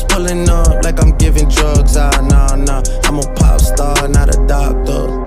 Cops pulling up like I'm giving drugs. out, nah, nah. I'm a pop star, not a doctor.